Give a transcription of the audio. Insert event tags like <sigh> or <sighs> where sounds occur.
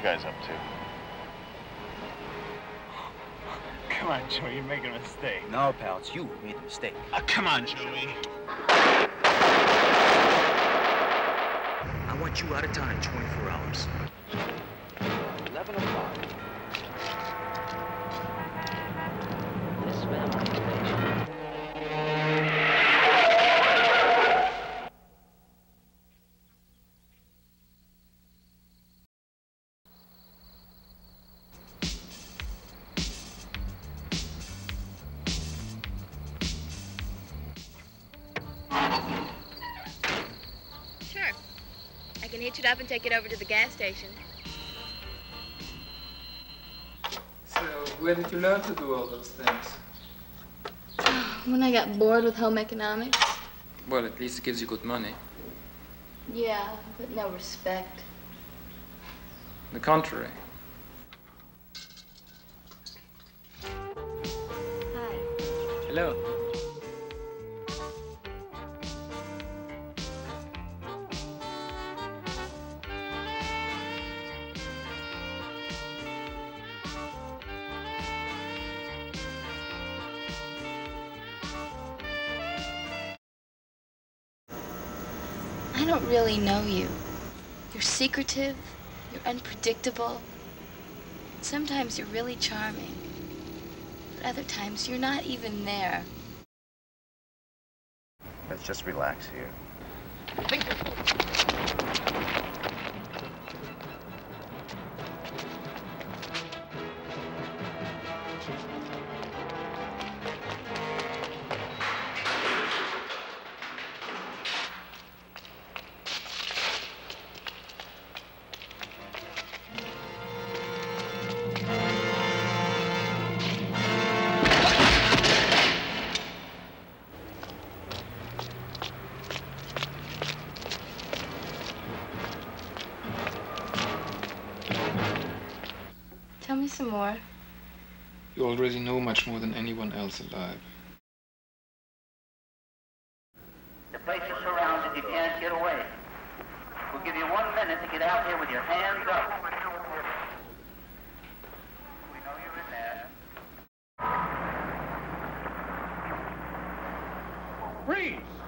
guys up to? Come on, Joey, you're making a mistake. No, pal, it's you who made the mistake. Oh, come on, Joey. I want you out of town in 24 hours. 11 o'clock. Hitch it up and take it over to the gas station. So, where did you learn to do all those things? <sighs> When I got bored with home economics. Well, at least it gives you good money. Yeah, but no respect. The contrary. Hi. Hello. I don't really know you. You're secretive, you're unpredictable. Sometimes you're really charming. But other times you're not even there. Let's just relax here. Me some more. You already know much more than anyone else alive. The place is surrounded. You can't get away. We'll give you one minute to get out here with your hands up. We know you're in there. Freeze!